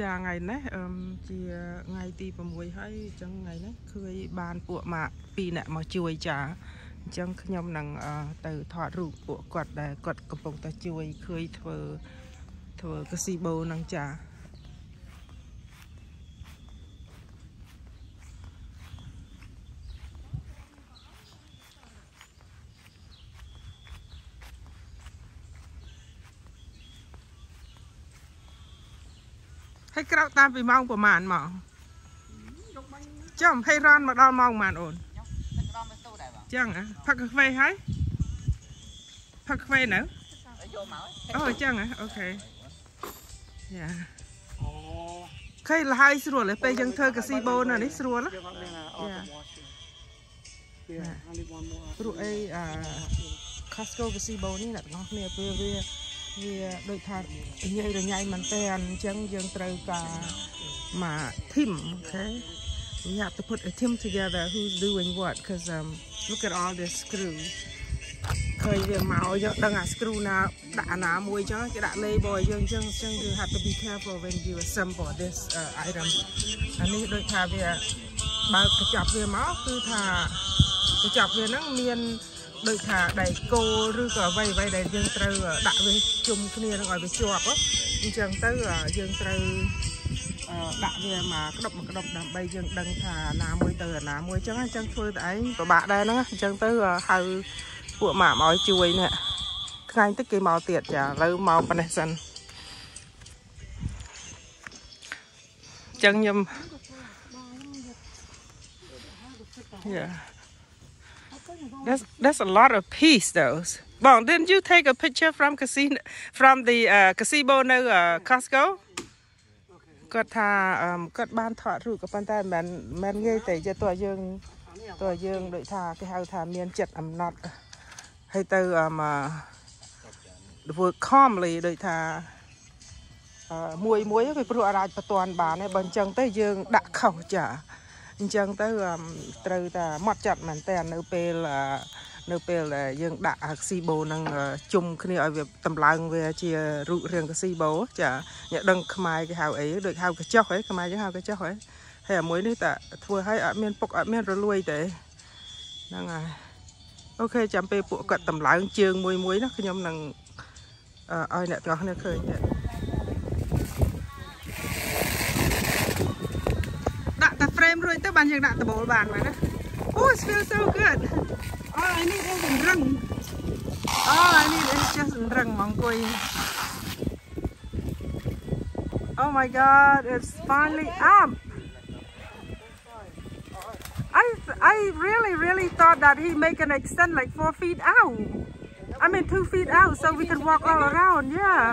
ចាថ្ងៃនេះអឺជាថ្ងៃទី6ហើយអញ្ចឹងថ្ងៃនេះឃើញបានពួកម៉ាក់2នាក់មកជួយចាអញ្ចឹងខ្ញុំនឹងទៅថតរូបពួកគាត់ដែលគាត់កំពុងតែជួយឃើញធ្វើធ្វើកាស៊ីបូនឹងចា ក្រោកតាមពីម៉ោងប្រហែលមកចាំ20រនមកដល់ម៉ោងប៉ុន្មានអូនចឹងផឹកកាហ្វេហើយផឹកកាហ្វេនៅអូចឹងអូខេយ៉ាអូខេលហើយស្រួលពេលយើងធ្វើកាស៊ីបូណានេះស្រួលយ៉ាព្រោះអីអា Costco កាស៊ីបូនេះអ្នកទាំងអស់គ្នាពេលវា វាដូចថាញ៉ៃរញ៉ៃមែនតើអញ្ចឹងយើងត្រូវការមក team okay we have to put a team together who's doing what because um look at all this screw ឃើញវាមកយកដឹងអា screw ណាដាក់អាណាមួយចឹងគេដាក់ label ឲ្យយើងចឹងចឹងគឺ have to be careful when you assemble this uh, item អានេះដូចថាវាបើកញ្ចប់វាមកគឺថាកញ្ចប់វាហ្នឹងមាន ដូចថាដៃគោឬក៏អ្វីអ្វីដែលយើងត្រូវដាក់វាជុំគ្នានឹងឲ្យវាជាប់អញ្ចឹងទៅយើងត្រូវដាក់វាមកក្តុបមកក្តុបដើម្បីយើងដឹងថាណាមួយទៅណាមួយអញ្ចឹងអញ្ចឹងធ្វើតែឯងពិបាកដែរហ្នឹងអញ្ចឹងទៅហៅពួកម៉ាក់មកឲ្យជួយនេះថ្ងៃទឹកគេមកទៀតចាឥឡូវមកប៉ុណ្ណេះសិនអញ្ចឹងខ្ញុំ Yeah. That's that's a lot of peace, those. Bon, didn't you take a picture from casino from the uh, casino no uh, Costco? គាត់ថាគាត់បានថតរូបក៏ប៉ុន្តែមិនមិនងាយតែជាតើយើងតើយើងដូចថាគេហៅថាមានចិត្តអំណត់ហើយទៅអមធ្វើ calmly ដូចថាមួយមួយវាព្រោះអាចបតន់បានទេបើអញ្ចឹងទៅយើងដាក់ខុសចា អញ្ចឹងទៅត្រូវតែម៉ត់ចាត់មែនតើនៅពេលនៅពេលដែលយើងដាក់អាស៊ីបូនឹងជុំគ្នាឲ្យវាតម្លើងវាជារូបរាងកាស៊ីបូចាអ្នកដឹងខ្មែរគេហៅអីដូចហៅកញ្ចុះហ៎ខ្មែរយើងហៅកញ្ចុះហ៎ហើយអាមួយនេះតែធ្វើឲ្យអត់មានពុកអត់មានរលួយទេហ្នឹងហើយអូខេចាំពេលពួកគាត់តម្លើងជើងមួយមួយណាខ្ញុំនឹងឲ្យអ្នកទាំងអស់គ្នាឃើញដាក់តែ frame រួចទៅបានយើងដាក់ដបូលបានមែនណា Oh it feels so good All I need is a rung All I need is just a rung មកអង្គុយ Oh my god it's finally up I I really really thought that he make an extend like four feet out I mean two feet out so we can walk all around yeah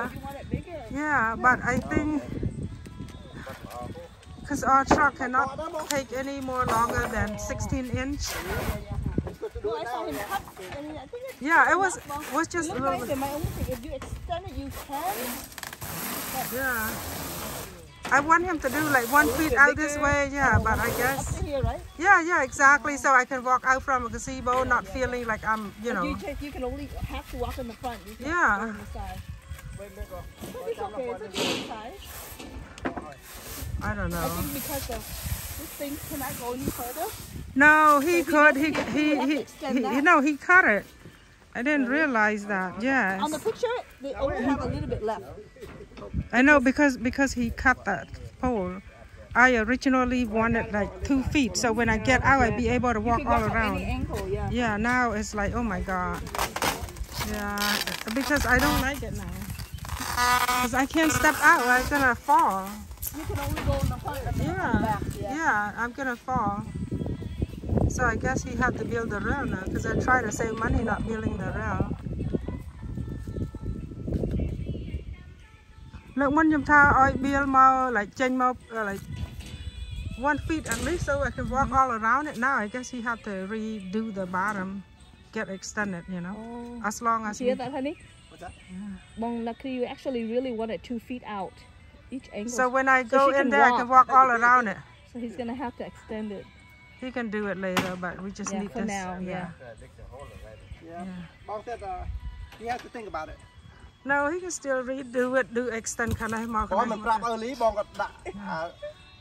yeah but I think because our truck cannot take any more longer than 16 inch. Yeah, it was was just a little bit. My only thing, if you extend it, you can. Yeah. I want him to do like one feet out this way, yeah, oh, but I guess. Here, right? Yeah, yeah, exactly. Uh-huh. So I can walk out from a gazebo, not feeling like I'm, you know. You, can only have to walk in the front. Yeah. Go on the side. But it's okay. It's a good size. I don't know. I think because of this thing cannot go any further. No, he So he could. He he he he, he, you know, he cut it. I didn't realize that. Yes. On the picture, they only have a little bit left. I know because because he cut that pole. I originally wanted like two feet, so when I get out, I'd be able to walk all around. angle, yeah. Yeah, now it's like, oh my god. Yeah, because I don't like it now. Because I can't step out, I'm gonna fall. You can only go in the front and yeah. back. Yeah. yeah, I'm gonna fall. So I guess he had to build the rail now because I tried to save money not building the rail. Look, when you tower, I build more like change more uh, like one feet at least so I can walk all around it. Now I guess he had to redo the bottom, get extended, you know, oh. as long as. You hear we, that, honey? What's that? Yeah. Bong, you actually really wanted two feet out each angle. so when I So go she in can there I can walk all around it So he's gonna have to extend it. he can do it later but we just Yeah, need for this now, yeah. Yeah. Bob said uh, he has to think about it. No he can still redo it do extend ខាងនេះមក គាត់ ខាង មិន នេះ ប្រាប់អឺលីបងគាត់ដាក់អើ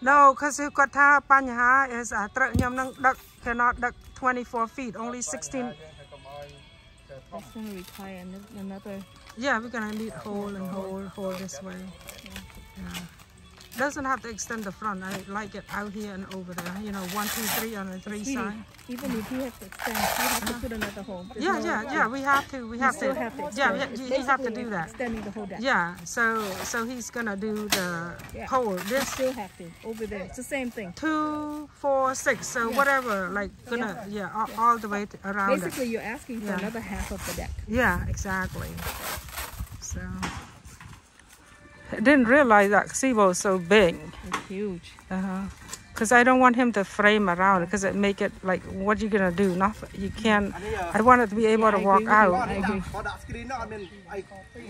No because គាត់ថាបញ្ហា is អាត្រូវខ្ញុំនឹងដឹក cannot ដឹក24 feet only 16 That's gonna require ano- another. Yeah, we're gonna need hole and hole, hole this way. Yeah. Doesn't have to extend the front. I like it out here and over there. You know, one, two, three on the three Sweetie, side. even if you have to extend, you have to put another hole. There's Yeah, no- yeah, yeah. We have to. We have to. have to Yeah, yeah. You, you have to do that. Extending the whole deck. Yeah. So, so he's gonna do the Yeah. hole. You still have to over there. It's the same thing. two, four, six. So whatever. Like gonna yeah, all, all the way around it. Basically, you're asking for Yeah. another half of the deck. Yeah, exactly. So. I didn't realize that Sibo was so big. It's huge. Uh-huh. Because I don't want him to frame around because it make it like, what are you going to do? Nothing. You can't. I wanted to be able yeah, to walk out.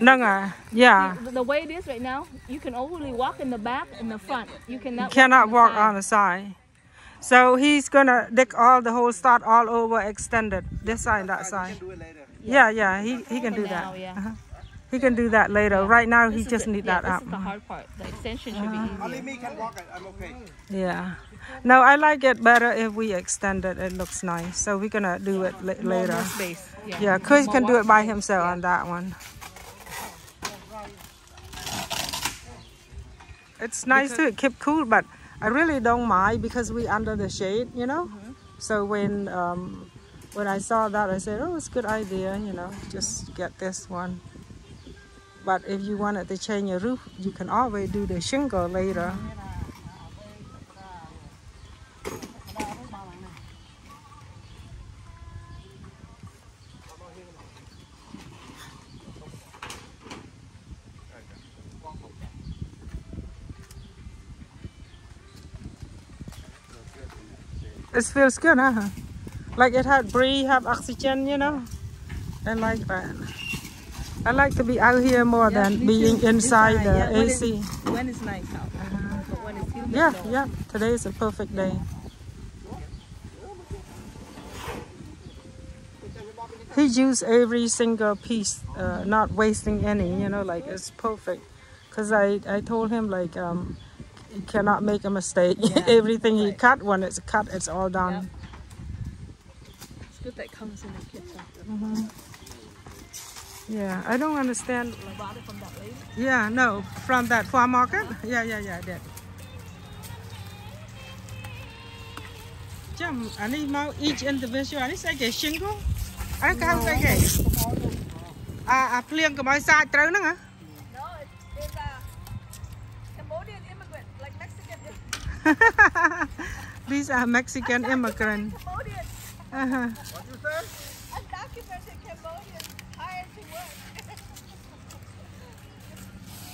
Nanga, yeah. The, way it is right now, you can only walk in the back and the front. You cannot, you cannot walk, on the, walk on the side. So he's gonna dig all the whole start all over extended this side and that side. Yeah, yeah, he, he can do that. Yeah. Uh -huh. He can do that later. Right now he This is just the, need yeah, that this up. is the hard part. The extension should be only me can walk it I'm okay Yeah. No, I like it better if we extend it. It looks nice. So we're gonna do it la- More, later. more space. Yeah. Yeah, Chris can do it by himself Yeah. on that one. It's nice to keep cool, but I really don't mind because we under the shade, you know. So when um, when I saw that, I said, "Oh, it's a good idea, you know, just get this one." But if you wanted to change your roof, you can always do the shingle later. It feels good, huh? Like it had breathe, have oxygen, you know. and like that. I like to be out here more Yeah, than being too. inside the yeah, AC. When it's nice out. It's humid, Yeah, no. yeah. Today is a perfect day. He used every single piece, uh, not wasting any. You know, like it's perfect. Cause I I told him like um, he cannot make a mistake. Yeah, Everything he cut when it's cut, it's all done. It's good that comes in the kitchen. Yeah, I don't understand. I bought it from that lady. Yeah, no, from that farm market. Yeah, yeah, yeah, I did. ចាំអានេះមក each individual អានេះស្អីគេ shingle អានេះគេហៅស្អីគេអាអាភ្លៀងកុំឲ្យសាច់ត្រូវហ្នឹងហ៎ No, it's, it's a Cambodian immigrant, like Mexican. These are Mexican immigrant Cambodian. uh-huh. Undocumented Cambodian hired to work.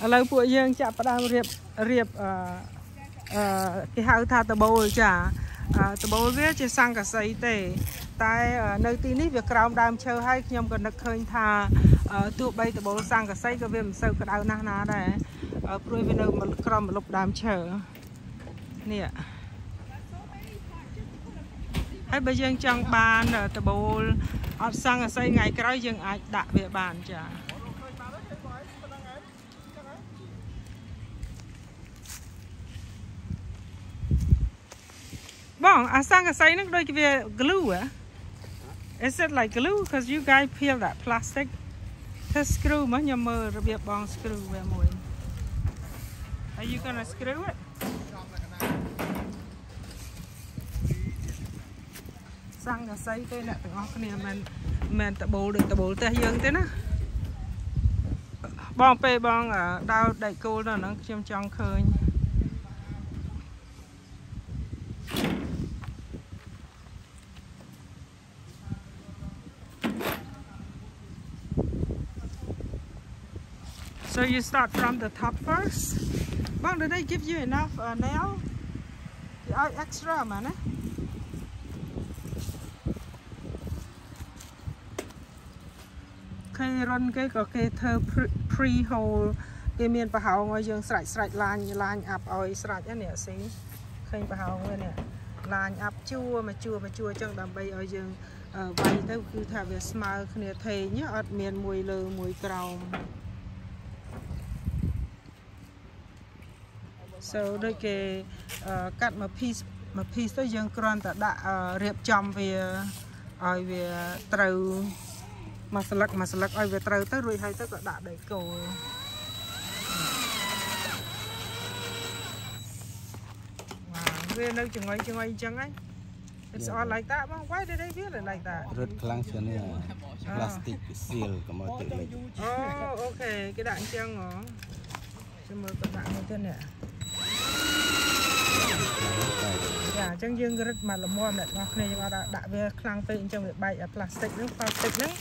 ឥឡូវពួកយើងចាប់ផ្ដើមរៀបរៀបអឺអឺគេហៅថាតបូលចាអឺតបូលវាជាសង្កសីទេ តែនៅទីនេះវាក្រោមដើមឈើហើយខ្ញុំក៏នឹកឃើញថាអឺទោះបីតបូលសង្កសីក៏វាមិនសូវក្តៅណាស់ណាដែរអឺព្រោះវានៅក្រោមម្លប់ដើមឈើនេះហើយបើយើងចង់បានតបូលអត់សង្កសីថ្ងៃក្រោយយើងអាចដាក់វាបានចា បងអាសង្កសីហ្នឹងដូចជាវា glue ហ៎ Is it like glue because you guys peel that plastic ធ្វើ screw មកខ្ញុំមើលរបៀបបង screw វាមួយ Are you gonna screw it សង្កសីទេអ្នកទាំងអស់គ្នាមិនមែនតបូលដូចតបូលផ្ទះយើងទេណាបងពេលបងអឺដោតដែកគោលនៅហ្នឹងខ្ញុំចង់ឃើញ you start from the top first. Bong, did they give you enough uh, nail? Uh, extra, man. Eh? Okay, run គេក៏គេធ្វើ pre- pre hole គេមានប្រហោងឲ្យយើងស្រេចស្រេចឡាញឡាញអាប់ឲ្យស្រេចហ្នឹងនេះស៊ីឃើញប្រហោងវានេះឡាញអាប់ជួមកជួមកជួអញ្ចឹងដើម្បីឲ្យយើងអឺវាយទៅគឺថាវាស្មើគ្នាថេងអត់មានមួយលើមួយក្រោម so ដូចគេអឺកាត់មួយ piece មួយ piece ទៅយើងគ្រាន់តែដាក់អឺរៀបចំវាឲ្យវាត្រូវមួយស្លឹកមួយស្លឹកឲ្យវាត្រូវទៅរួចហើយទៅក៏ដាក់ដីគោលបាទវានៅចង្អុយចង្អុយអញ្ចឹងហ៎ It's all like that បង Why did they feel it like that រត់ខ្លាំងជាងនេះផ្លាស្ទិកស៊ីលកុំឲ្យទឹកលិចអូអូខេគេដាក់អញ្ចឹងហ៎ចាំមើលគាត់ដាក់មកទៀតនេះ ចាអញ្ចឹងយើងរឹតមកល្មមអ្នកនរគ្នាយើងអត់ដាក់វាខ្លាំងពេកអញ្ចឹងវាបែកអាផ្លាស្ទិកហ្នឹងផ្លាស្ទិកហ្នឹង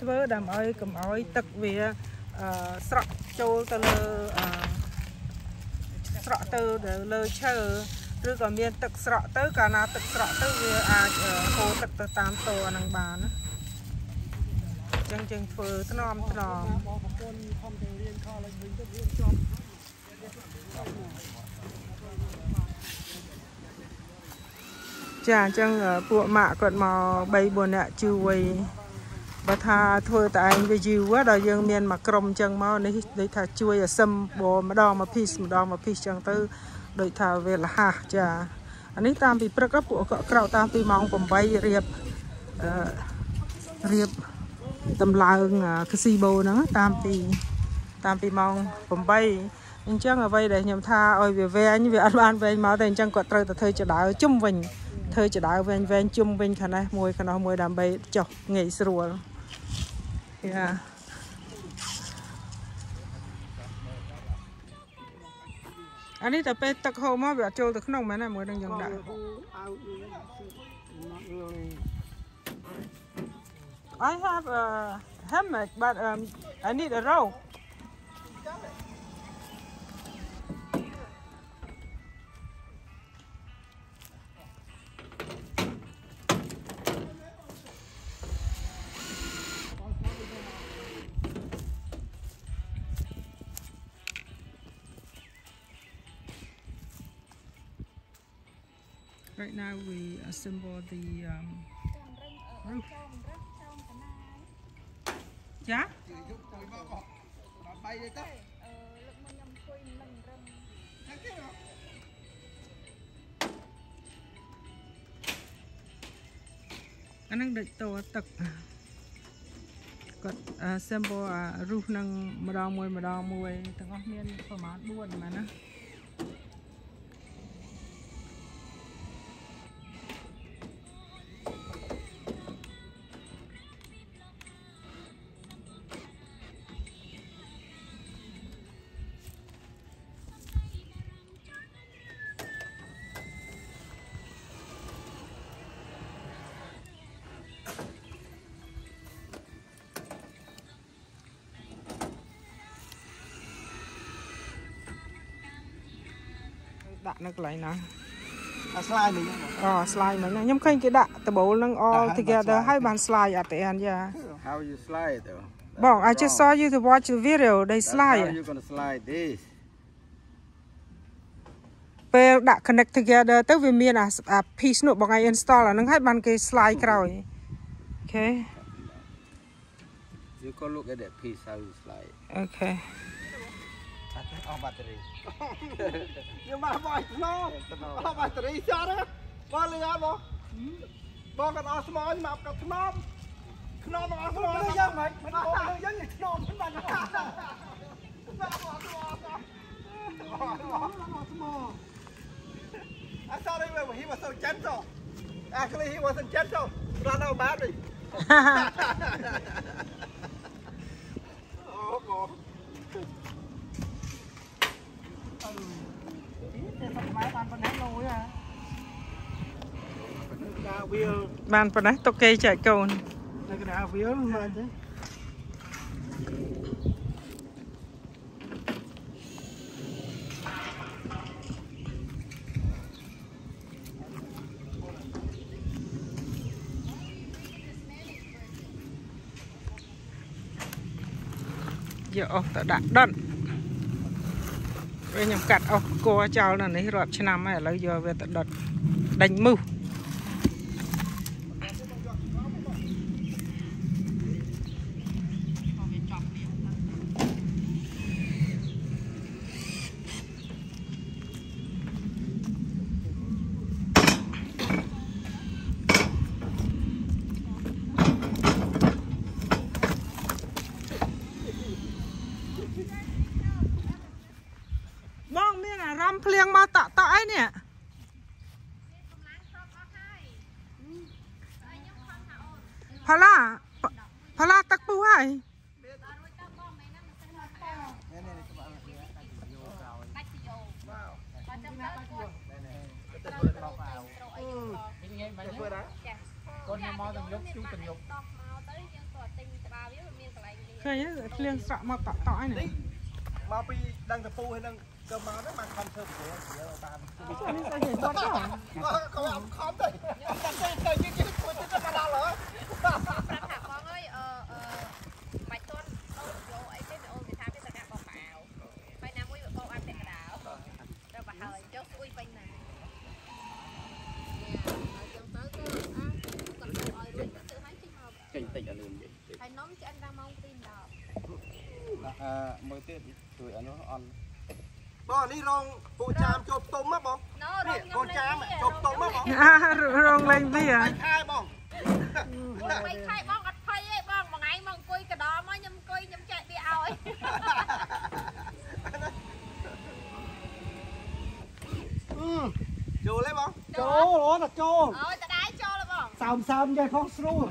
ធ្វើដើម្បីឲ្យកុំឲ្យទឹកវាអឺស្រក់ចូលទៅលើអឺស្រក់ទៅលើឈើឬក៏មានទឹកស្រក់ទៅកាលណាទឹកស្រក់ទៅវាអាចហូរទឹកទៅតាមតអាហ្នឹងបានណាចឹងចឹងធ្វើថ្នមថ្នមចា អញ្ចឹងពួកម៉ាក់គាត់មក3 4នាក់ជួយបើថាធ្វើតែឯងវាយូរដល់យើងមានមួយក្រុមអញ្ចឹងមកនេះដូចថាជួយអាសឹមបម្ដងមួយភីសម្ដងមួយភីអញ្ចឹងទៅដូចថាវាលះចាអានេះតាមពីព្រឹកពួកកក់ក្រៅតាមពីម៉ោង8រៀបអឺរៀបតម្លើងកាស៊ីបូហ្នឹងតាមពីតាមពីម៉ោង8 អញ្ចឹងអ្វីដែលខ្ញុំថាឲ្យវាវែងវាអត់បានវែងមកតែអញ្ចឹងគាត់ត្រូវតែធ្វើចដៅជុំវិញធ្វើចដៅវែងវែងជុំវិញខាងនេះមួយខាងនោះមួយដើម្បីចុះងាយស្រួលយ៉ាអានេះតែពេលទឹកហូរមកវាអត់ចូលទៅក្នុងមែនទេមួយនឹងយើងដាក់ I have a hammock but um I need a rope Right now we assemble the um, roof. ចាបាយទេទៅអាហ្នឹងដូចតទឹកគាត់ assemble អា roof នឹងម្ដងមួយម្ដងមួយទាំងអស់មានប្រហែល4មែនណា នៅកន្លែងណាអាស្លាយមិញបងអូ slide មិញហ្នឹងខ្ញុំឃើញគេដាក់ដបូលហ្នឹង all ដាក់ហើយ together បាត់ slide ហើយបាន slide at the end yeah How you slide though បង I just saw you to watch the video they That's slide How you gonna slide this ពេលដាក់ connect together ទៅវាមានអាអា piece នោះបងឯង install អាហ្នឹងហើយបានគេ slide ក្រោយអូខេ You go look at that piece how you slide អូខេ អត់ទេអស់បាត់រីខ្ញុំមកបងស្នោអស់បាត់រីចោលបងលីអត់បងបងក៏អស់ស្មោញមកកាត់ថ្នមថ្នមអស់ស្មោយើងមិនមិនបងយើងថ្នមមិនបានថ្នមអស់ស្មោអស់ស្មោ I thought he was, he was so gentle. Actually, he wasn't gentle. Run out badly. oh, God. បានប៉ុណ្ណេះលុយហ่าការវាល បានប៉ុណ្ណេះទុកគេចែកកូននៅកណ្ដាលវាលមិនទេយកអស់ទៅដាក់ដុត ពេលខ្ញុំកាត់អស់គួរចោលនៅនេះរាប់ឆ្នាំហើយឥឡូវយកវាទៅដុតដេញមឹសំភ្លៀងមកតក់តក់អីនេះ ផល្លាផល្លាទឹកពុះហើយធ្វើដែរកូនមកទាំងយប់ជូរទាំងយប់ឃើញទេភ្លៀងស្រក់មកតក់តក់អីនេះមកពីដឹងតពូហើយនឹង ទៅមកហ្នឹងបានខំធ្វើព្រាព្រាតាមខ្ញុំមិនសូវនិយាយបាត់ទេក៏អត់ខំទេខ្ញុំចាំទៅទៅយឺតយឺតគួរទៅមកដល់ហើយប្រាប់ថាបងអើយអឺអឺមិនទាន់អូនយកអីទេអូនវាថាវាសកម្មបងប៉ាវហើយណាមួយបងអត់តែកដោទៅបើហើយយកស្អុយពេញណាចេញតិចអានោះនិយាយហើយនំឆ្អិនដល់ម៉ោង2:10អឺមើលទៀតជួយអានោះអន់ បងនេះរងពូចាមចូលផ្ទុំហ៎បងណូរនេះងកូនចាមចូលផ្ទុំហ៎បងអារងលេងវាហើយខែបងបីខែបងអត់ភ័យទេបងមួយថ្ងៃមកអង្គុយកដមមកខ្ញុំអង្គុយខ្ញុំចែកវាឲ្យចូលទេបងចូលអូនចូលអើយតដែរចូលបងសើមសើមចេះខុសស្រួល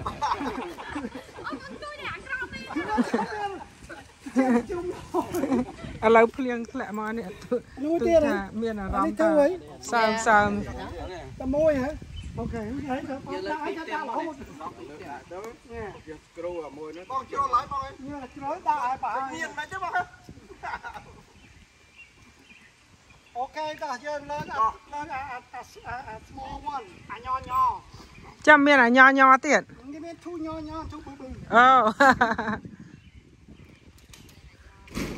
អូនអង្គុយនៅអាក្រមនេះ ឥឡូវភ្លៀងធ្លាក់មកនេះទូនោះទូទៀតថាមានអារម្មណ៍ទៅថាហើយសើមសើមតែមួយហ៎អូខេហើយទៅបងដាក់ឲ្យដាក់រហូតយើងគ្រូមួយនេះបងចូលឡើយបងអើយញ៉ាំជ្រោយដាក់ឲ្យបើញៀនមិនទេបងអូខេតោះយើងឡើងឡើងអាអាអា small one អាញ៉ញ៉ចាំមានអាញ៉ញ៉ទៀតនេះមានធូញ៉ញ៉ធូប៊ឺប៊ឺអូ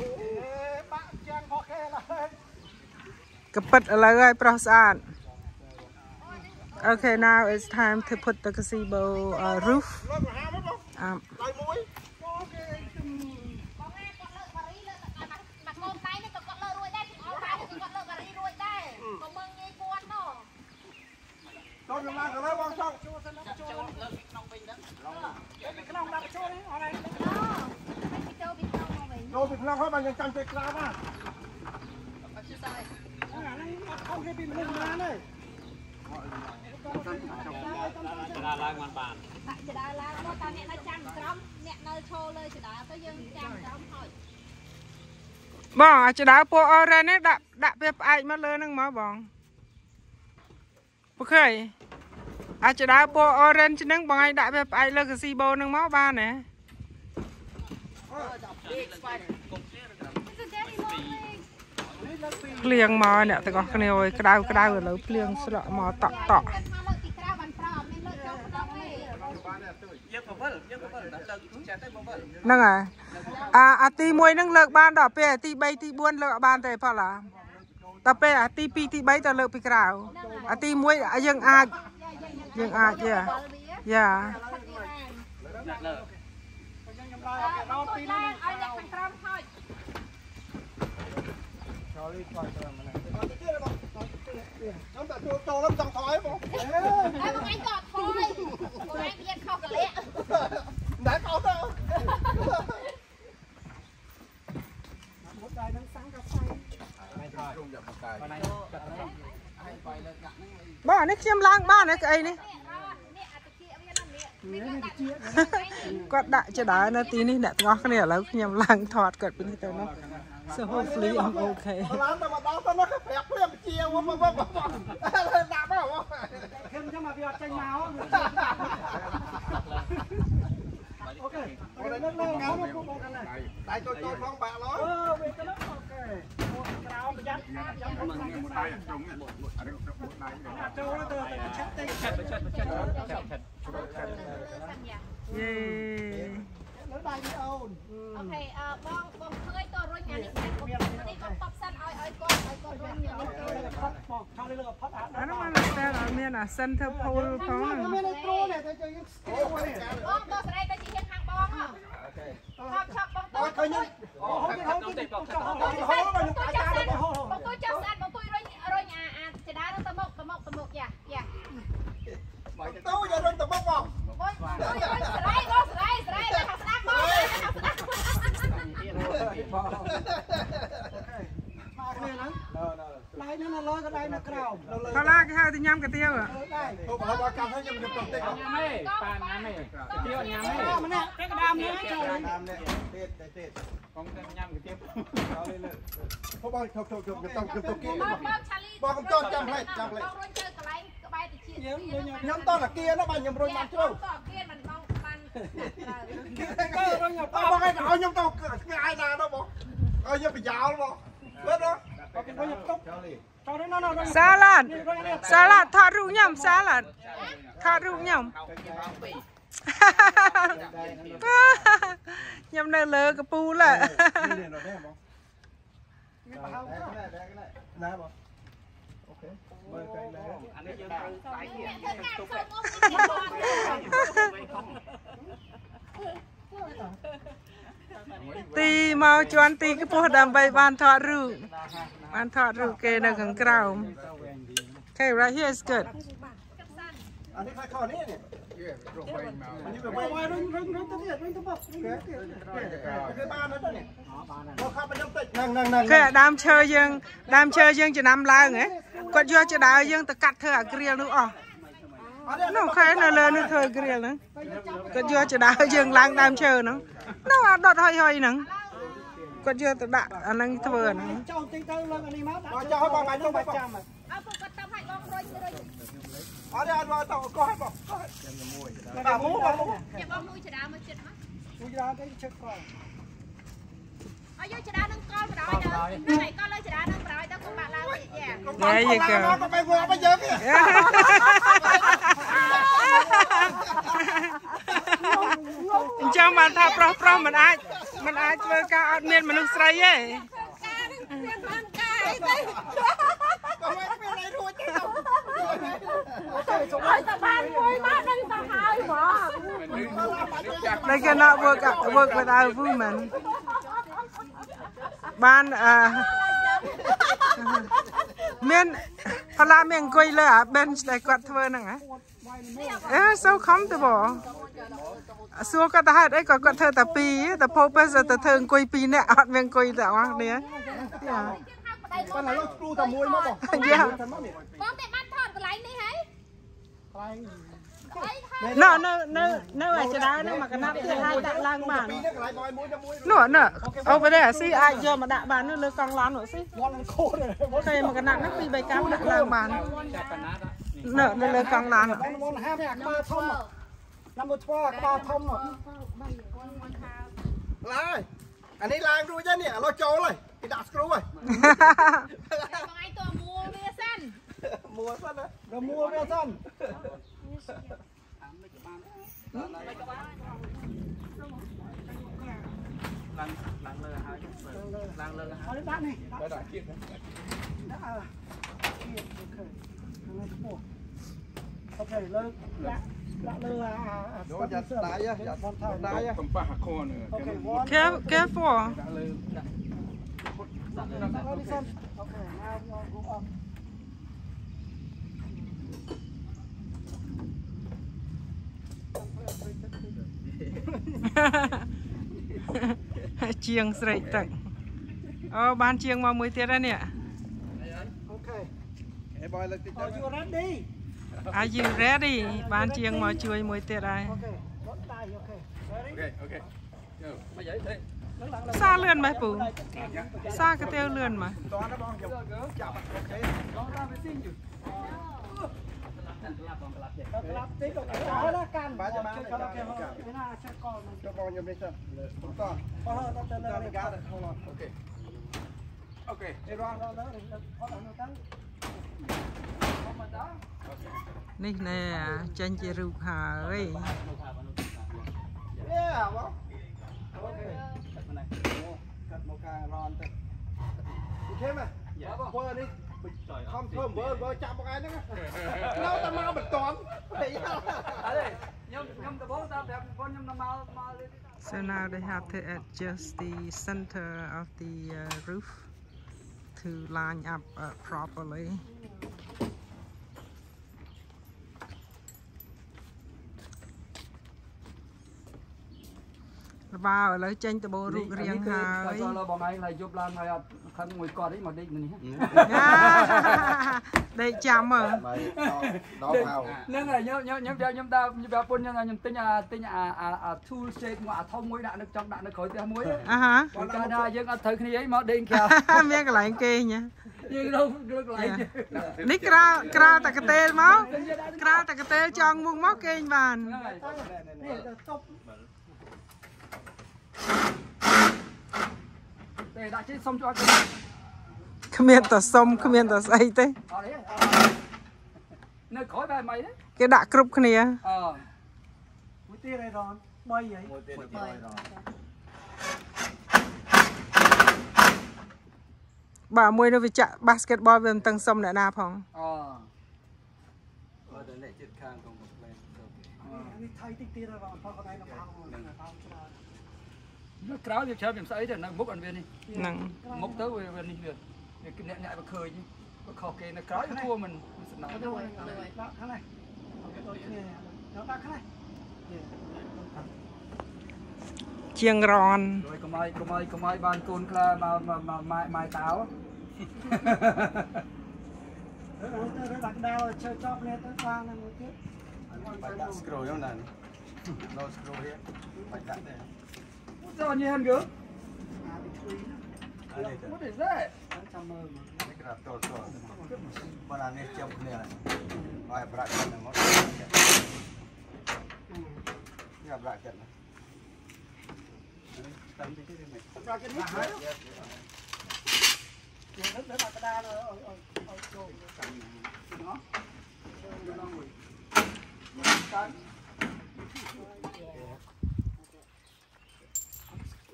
អេបាក់ចាំងខុសគេឡើយក ពិតឥឡូវហើយប្រុសស្អាត Okay now it's time to put the gazebo uh, roof លើកហាមកបង um ដៃមួយអូខេបងឯងគាត់លើកបារីលើកមកមកដៃនេះក៏គាត់លើករួចដែរអស់ដៃក៏គាត់លើកបារីរួចដែរក៏មើងងាយគាត់ណោះចូលទៅមកទៅលើបងចង់ចូលសិនចូលលើពីក្នុងវិញទៅពីក្នុងដាក់ចូលនេះអត់ហើយអូហើយពីចូលពីក្នុងមកវិញចូលពីក្នុងហើយបងយើងចាំទៅក្រៅណាអត់ជិះទៅអា នេះអត់ខុសគេពីមនុស្សណាទេបាក់ចដាឡើងមកតើអ្នកនៅចាំក្រំអ្នកនៅឈរលើចដាទៅយើងចាំក្រំហើយបងអាចដៅពួកអរ៉ែននេះដាក់ដាក់វាផ្អែកមកលើហ្នឹងមកបងពុកឃើញអាចដៅពួកអរ៉ែនហ្នឹងបងឯងដាក់វាផ្អែកលើ gazebo ហ្នឹងមកបានទេ ភ្លៀងមកអ្នកទាំងអស់គ្នាអើយក្តៅក្តៅឥឡូវភ្លៀងស្រក់មកតក់តក់គាត់មកលើកទីក្រៅបានប្រអត់មានលើកចូលម្ដងទេយើងបវលយើងបវលដល់លើកចាស់ទៅបវលហ្នឹងហើយអាអាទី1ហ្នឹងលើកបានដល់ពេលអាទី3ទី4លើកអត់បានទេផលឡាដល់ពេលអាទី2ទី3ទៅលើកពីក្រៅអាទី1យើងអាចយើងអាចយ៉ាយ៉ាផឹកវាបានខ្ញុំឡើងអូខេដល់អត់ទីទីនេះឡើងឲ្យអ្នកខាងក្រោមថយខ្ញុំតែ ចូលទៅចង់ថយបងតែបងឯងក៏ថយបងឯងមានខុសកលៈតែខុសទៅមុតដៃនឹងសាំងកាហ្វេបងឯងជុំយកបកាយបងឯងចាក់ទៅហើយបាយលើកដាក់ហ្នឹងបងនេះខ្ញុំឡើងបានហ្នឹងអីនេះគាត់ដាក់ចដានៅទីនេះអ្នកទាំងអស់គ្នាឥឡូវខ្ញុំឡើងថតគាត់ពីនេះទៅនោះ So hopefully I'm okay ឡើងទៅមកដល់ទៅនោះប្រាប់ព្រាបជាវមកមកមកដាក់មកខ្ញុំចាំមកវាអត់ចេញមកអូខេអូខេនឹងឡើងមកមកមកកាន់ហើយដៃចូលចូលផងបាក់ឡើយអឺវាទៅអូខេក្រោមប្រយ័ត្នចាំមិនមកដៃត្រង់ចូលទៅទៅឆាត់តិចឆាត់ឆាត់ឆាត់សញ្ញាយេ លើដៃនេះអូនអូខេអឺបងបងឃើញតរុញអានេះតែគុំនេះក៏តបសិនឲ្យឲ្យគាត់ឲ្យគាត់រុញអានេះចូលផត់មកឆោលើលើផត់អាអានោះมันតែមានអា center pole ផងហ្នឹងមានអីគ្រូនេះតែយើងស្គាល់នេះបងបងស្រីទៅជាខាងបងហ៎ឆាប់ឆាប់បងទួយឃើញខ្ញុំអូហូបហូបទៅចោលហូបបងទួយបងទួយចាប់ស្អាតបងទួយចាប់ស្អាតបងទួយរុញរុញអាអាចដាទៅមុខទៅមុខទៅមុខយ៉ាយ៉ាទៅយករុញទៅមកបងបងទួយរុញស្រីបងស្រីស្រីទៅខាងស្ដាប់បងទៅខាងស្ដាប់ មកគ្នា ហ្នឹងឡើងហើយនៅលើក៏ដៃនៅក្រោមនៅលើកាឡាគេហៅទៅញ៉ាំកាទៀវហ៎ដៃទៅបើបើកាត់ហើយខ្ញុំទៅទៅតិចញ៉ាំទេប៉ាញ៉ាំទេទៀវញ៉ាំទេម្នាក់តែក្តាមនេះចូលតាមនេះទៀតទៀតកុំតែញ៉ាំកាទៀវចូលលើហូបបងជប់ជប់ជប់ទៅទៅទៅគីបងបងឆាលីបងកំតចាំផ្លែចាំផ្លែបងរុញទៅកន្លែងក្បែរតិចទៀតខ្ញុំតតាគៀណាបាទខ្ញុំរុញបានជ្រៅតគៀនមិនបងបានត្រូវក៏រុញបងបងឲ្យខ្ញុំទៅស្ងាយណាដល់បងឲ្យខ្ញុំប្រយោលបងមើលណាបងខ្ញុំទុ កចូលនេះចូលនេះណ៎ណ៎សាឡាត់សាឡាត់ថតរូបញ៉ាំសាឡាត់ថតរូបញ៉ាំញ៉ាំនៅលើកពូលហ៎នេះនោះដែរបងនេះបើហៅណាបងអូខេមើលកែណាអានេះយើងត្រូវស្អែកនេះទុកទៅទីមកជន់ទីខ្ពស់ដើម្បីបានថតរូប បានថតរូបគេនៅខាងក្រោម Okay right here is good អានេះខ្លាចខនេះនេះអានេះវាវារុញរុញរុញទៅទៀតរុញទៅបោកគេគេបានណាទៅនេះមកខាប់ខ្ញុំតិចហ្នឹងហ្នឹងហ្នឹងគេដើមឈើយើងដើមឈើយើងចំណាំឡើងហ៎គាត់យកចដៅយើងទៅកាត់ធ្វើអាក្រៀលនោះអស់នោះខែនៅលើនោះធ្វើក្រៀលហ្នឹងគាត់យកចដៅយើងឡើងដើមឈើហ្នឹងនោះអាដុតហុយហុយហ្នឹង គាត់យកទៅដាក់អាហ្នឹងធ្វើអាហ្នឹងចូលតិចទៅឡើងអានេះមកបងចោលឲ្យបងបាច់ទៅបាច់ចាំអត់អើពុកគាត់តាមឲ្យបងរុញរុញអត់ទេអត់មកទៅកោះឲ្យបងតាមមូបងមូចាំបងមួយចដាមើលចិត្តមកមួយច្រើនទៅជឹកក្រោយ ឲ្យយកចដានឹងកលបណ្ដោយទៅហ្នឹងហើយកលលើចដានឹងបណ្ដោយទៅកុំបាក់ឡើងទៀតយ៉ា There you go ក៏បែរវល់មកយើងអញ្ចឹងបានថាប្រុសប្រុសមិនអាចមិនអាចធ្វើការអត់មានមនុស្សស្រីទេការនឹងមានបានការអីទៅក៏មិនមានអីរួចទេឲ្យតែបានមួយមកនឹងទៅហើយហ្មង They cannot work work without women បានអឺមានផលាមានអង្គុយលើអា bench ដែលគាត់ធ្វើហ្នឹងហ៎ Yeah so comfortable សួរគាត់ទៅហេតុអីគាត់គាត់ធ្វើតែពីរតែ purpose ទៅធ្វើអង្គុយពីរនាក់អត់មានអង្គុយទាំងអស់គ្នាប៉ុន្តែលោកគ្រូតែមួយមកបងយ៉ាបងតែបានថតកន្លែងនេះហើយខ្លាំងអី ណ៎នៅនៅនៅអាចដើហ្នឹងមកកណាត់ទៀតហើយដាក់ឡើងបានពីនេះកន្លែងមួយមួយទៅមួយនោះណ៎ over there ស៊ីអាចយកមកដាក់បាននោះលើកង់ឡាននោះស៊ីវល់ខូតគេមកកណាត់ហ្នឹងពីរបីកាំដាក់ឡើងបានចាប់កណាត់ណ៎នៅលើកង់ឡាននោះបងមកហាមអាក្បាលធំណាមកធ្វើអាក្បាលធំឡើយអានេះឡើងរួចហើយនេះឥឡូវចូលហើយគេដាក់ស្គ្រូហើយបងឯងតមួវាសិនមួសិនណារមួវាសិន ឡើងឡើងលើហើយឡើងលើហើយអត់ដាក់នេះដាក់ជាតិដាក់ជាតិអូខេខាងនេះខ្ពស់អូខេលើកដាក់ដាក់លើអាអាយ៉ាត់ដៃយ៉ាត់ថតដៃកំប៉ះអាខនអូខេ Care- careful ដាក់លើដាក់ដាក់លើនេះសិនអូខេណាមករូបអត់ ជាងស្រេកទឹកអូបានជាងមកមួយទៀតហើយនេះអូខេអេបយលើកតិចទៅ Are you ready Are you ready បានជាងមកជួយមួយទៀតហើយអូខេបត់ដៃអូខេអូខេអូខេយកមកយាយទេសាលឿនម៉េះពូសាកាទៀវលឿនម៉េះតោះណាបងខ្ញុំចាប់អូខេបងតាមវាស៊ីងយូ ក្លាប់តិចទៅអត់ណាកាន់បាទចាំអូខេអូខេណាចាក់កលមកចុះបងខ្ញុំនេះទៅបងតោះអស់ដល់ទៅលើនេះកាអូខេអូខេអេរងដល់ទៅអត់ដល់ទៅនេះណែចេញជារូបហើយយេបងអូខេកាត់មកការរនទៅអូខេមែនធ្វើនេះ ខំធ្វើមើលមើលចាប់មកឯហ្នឹងនៅតែមកមិនតាន់ហី So now they have to adjust the center of the uh, roof to line up uh, properly. របាឥឡូវចេញដបូលរូបរាងហើយចូ លលើបងឯងហើយយប់ឡើងហើយអត់ខាងមួយគាត់អីមកដេកនេះដេកចាំមើលបាយដល់ហៅហ្នឹងហើយខ្ញុំខ្ញុំខ្ញុំខ្ញុំដើរខ្ញុំប្រាប់ពុនខ្ញុំខ្ញុំទិញអាទិញអាអាអា tool shade មកអាធំមួយដាក់នៅចង់ដាក់នៅក្រោយផ្ទះមួយអាហាបើកាលណាយើងអត់ត្រូវគ្នាអីមកដេកក្រៅមានកន្លែងគេងហ៎យើងនៅលើកន្លែងនេះក្រៅក្រៅតែកទេលមកក្រៅតែកទេលចង់មុខមកគេងបានហ្នឹងហើយនេះទៅតុប ទេដាក់ជិះសុំជួយគេគ្មានតសុំគ្មានតស្អីទេអត់ទេនៅក្រោយបែបម៉េចទេគេដាក់គ្រប់គ្នាអមួយទៀតឯរន3ហីមួយទៀតទៅដល់បាទមួយនោះវាចាក់ basketball វាមិនតឹងសុំអ្នកណាផងអបើទៅនេះចិត្តខាងកុំកំ pl ែនទៅនេះថៃតិចទៀតឯរនផកកន្លែងនៅខាងហ្នឹងខាងច្រើន នៅក្រៅវាច្រើនវាស្អីទេនៅមុខអត់វានេះហ្នឹងមុខទៅវាវានេះវាអ្នកអ្នកវាឃើញបើខុសគេនៅក្រៅវាធួមិនសំណងដូចដាក់ខាងនេះដូចគ្នាដល់ដាក់ខាងនេះជាងរនរួយកុំឲ្យកុំឲ្យកុំឲ្យបានកូនខ្លាមកមកម៉ែម៉ែតោទៅទៅដាក់កដៅជើចប់នេះទៅបានមួយទៀតបាច់ដាក់ screw ហ្នឹងណាដល់ screw នេះបាច់ដាក់ទេ So on your hand girl អាពីទ្វីអានេះទៅ What is that ចាំមើលមើ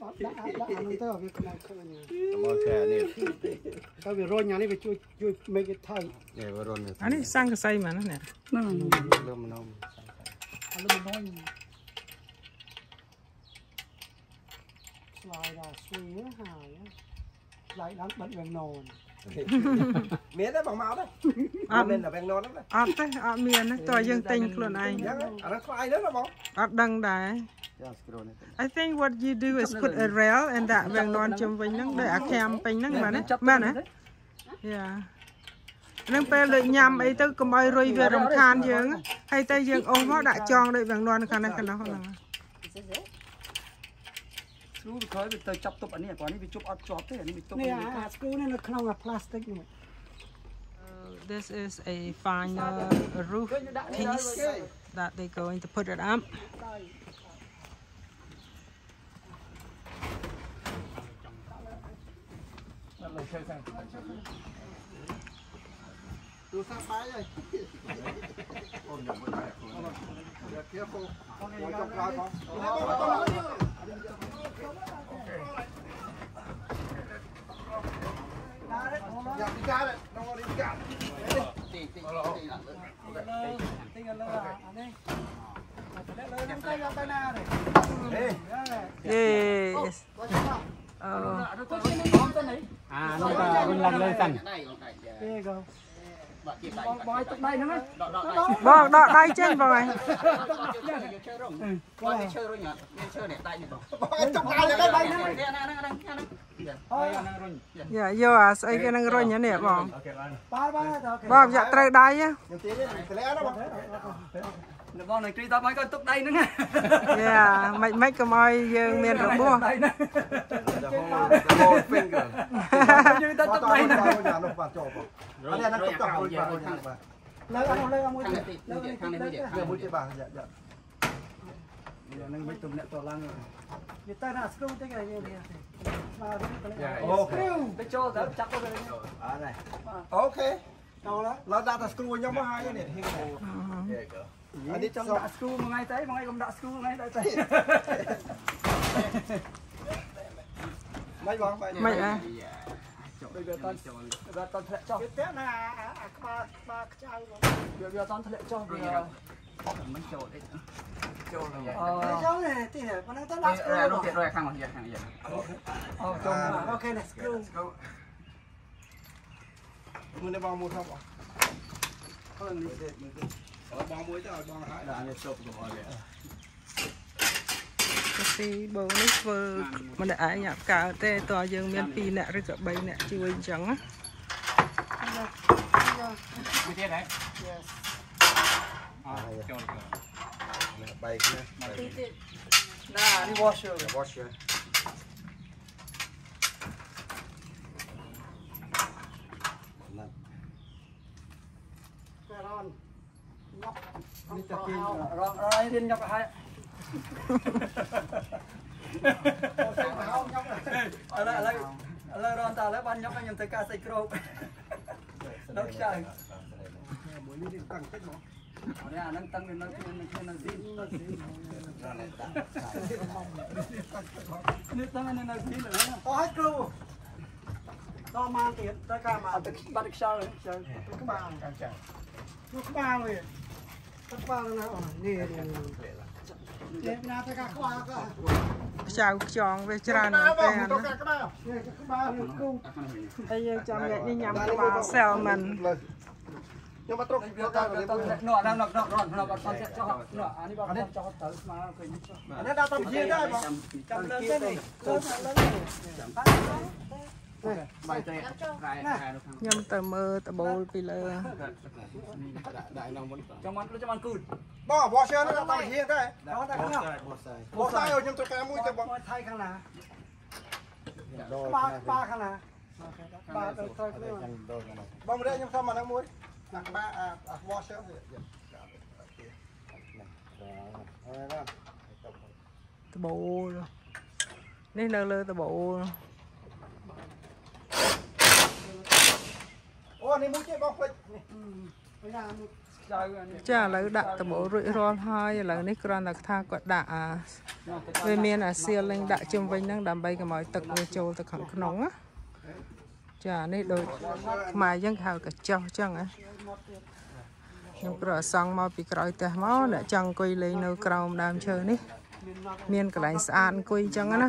លនេះក្រាបតលតលបើអានេះចំគ្នាហើយប្រាក់ចិត្តមកនេះប្រាក់ចិត្តណាតាមទីទីនេះប្រាក់នេះហើយទៅទៅដាក់កដៅឲ្យឲ្យចូលដាក់ដាក់អានោះទៅវាខ្មៅឃើញមកខែនេះទៅវារុញអានេះវាជួយជួយ make it tight នេះវរុននេះអានេះសង្កសីមែនណានេះលើមនំអាលុំណុញ slide ដល់ swing ហើយ slide ដល់បាត់វាងណូនមានទេបងមកទេអត់មានតែបែងណូនហ្នឹងអត់ទេអត់មាន ទេតើយើងទិញខ្លួនឯងអាហ្នឹងខ្លាយហ្នឹងណាបងអត់ដឹងដែរយ៉ា screw នេះ I think what you do is put a rail and ដាក់វាំងនន់ជុំវិញហ្នឹងដោយអាខាំពេញហ្នឹងមែនទេមែនទេ Yeah នឹងពេលលើកញ៉ាំអីទៅកុំឲ្យរុយវារំខានយើងហើយទៅយើងអូសមកដាក់ចងដូចវាំងនន់ខាងនេះខាងនោះហ្នឹងស្រួលក្រោយវាទៅចាប់ទប់អានេះព្រោះនេះវាជប់អត់ជាប់ទេអានេះវាទប់នេះអា screw នេះនៅក្នុងអា plastic នេះ This is a final roof piece that they're going to put it up ដល់លើឈើខាងទូរស័ព្ទបាយហើយអូនយកមកបាយខ្លួនយកគៀពូមកចុកក្រោយ ផងយ៉ាពីកាត់នងរីកាត់ទិញឥឡូវអានេះតែលើនឹងទៅយកទៅណាទេហេ Yes អូអានោះទៅបងទៅនេះអានោះក៏វិញឡើងលើសិនទេកូបងបងឲ្យទឹកដៃហ្នឹងបងដកដៃចេញបងហើយកូឈើរុញអត់មានឈើនេះដៃនេះបងបងចុកក្រោយទៅបាយហ្នឹងនេះហ្នឹងហ្នឹងហ្នឹងហើយយ៉ាយកអាស្អីគេនឹងរុញហ្នឹងនេះបងបាទបាទអូខេបងយ៉ាក់ត្រូវដៃហ៎ខ្ញុំទីនេះកលែណាបង នៅបងនឹងគ្រីតមកក៏ទុកដៃហ្នឹងយ៉ាមិនមិនកុំឲ្យយើងមានរបួសដៃហ្នឹង the whole finger យើងទៅទុកដៃហ្នឹងយ៉ានោះបាទចូលបងអានេះណាទុកចោលរួចបាទបាទលើអានោះលើអាមួយទៀតលើខាងនេះទៀតយកមួយទៀតបាទយ៉ាយ៉ាហ្នឹងមិនទំនាក់តឡើងវាទៅណា screw តិចឲ្យយើងនេះមកវិញទៅអូខេទៅចូលទៅចាប់ទៅអានេះអូខេចូលហើយឡើយដាក់តែ screw ខ្ញុំមកហើយនេះហៀងអានេះចង់ដាក់ screw មួយថ្ងៃទៅមួយថ្ងៃកុំដាក់ screw ថ្ងៃទៅទៅមិនបងបាយមិនអើដូចវាតន់វាតន់ធ្លាក់ចុះវាតែណាអាក្បាលក្បាលខ្ចៅមកវាវាតន់ធ្លាក់ចុះវាមិនចូលអីចូលទៅអទៅចូលនេះទីនេះប៉ុន្តែទៅដាក់ screw ឺទៀតរយខាងមកយ៉ាខាងយ៉ាអូចូលអូខេនេះ screw មួយនេះបងមួយថប់បងហ្នឹងនេះទេមើល ទេបងមួយទៅឲ្យបងហើយអានេះជប់ទៅអត់ទេ Just ស៊ីបូនេះធ្វើម្នាក់ឯងអត់កើតទេតើយើងមាន2នាក់ឬក៏3នាក់ជួយអញ្ចឹងណាមួយទៀតហ៎ចូលចូល bay kia ណានេះ washer wash here តែរនញ៉ប់នេះ តាគីរងអីរៀនញ៉ប់ឲ្យឥឡូវឥឡូវឥឡូវរនតើឥឡូវបានញ៉ប់ខ្ញុំទៅការសាច់ក្រូបដល់ខ្ចៅមួយនេះតាំងតិចមកនេះអានឹងតាំងនៅនៅក្នុងនៅស៊ីនៅស៊ីនេះតាំងនៅនៅស៊ីហ្នឹងអស់ហើយគ្រូតមកទៀតទៅការមកទៅបាត់ខ្យល់ខ្យល់ក្បាលកាចាជួក្បាលវិ ខ្ចៅខ្យងវាច្រើនមែនតើទៅការក្បាលនេះក្បាលនេះគូហើយយើងចាំញ៉ាំនេះញ៉ាំក្បាល salmon ខ្ញុំមកត្រកទៅទៅនោះដល់នោះនោះនោះបាត់ផងចោះនោះអានេះបាត់ផងចោះទៅស្មើឃើញចោះអានេះដល់តាមជាដែរបងចាំលើទេនេះលើលើចាំបាយតែប្រែប្រែនោះ ខាងខ្ញុំទៅមើលតបូលពីលើដាក់នៅមុនចាំមិនចាំមិនគូតបង washer នេះតាមជាដែរដល់តែខាងនោះបោះសាយឲ្យខ្ញុំត្រូវការមួយទៅបងថៃខាងណាដូរបាបាខាងណាបាទៅថៃខ្លួនដូរហ្នឹងបងរែខ្ញុំសុំអានោះមួយអាក្បាអា washer នេះហ្នឹងហើយណាតបូលនេះនៅលើតបូល អូនេះមួយទៀតបងពេជ្រនេះអឺយ៉ាមួយចៅអានេះចាឥឡូវដាក់តបូលរួចរាល់ហើយឥឡូវនេះគ្រាន់តែថាគាត់ដាក់អាវាមានអាសៀលលេងដាក់ជុំវិញហ្នឹងដើម្បីកុំឲ្យទឹកវាចូលទៅខាងក្នុងណាចានេះដូចខ្មែរយើងហៅកញ្ចោះអញ្ចឹងណាខ្ញុំគ្រាន់តែសង់មកពីក្រោយផ្ទះមកអ្នកចង់អង្គុយលេងនៅក្រោមដើមឈើនេះ មានកន្លែងស្អាតអង្គុយអញ្ចឹងណា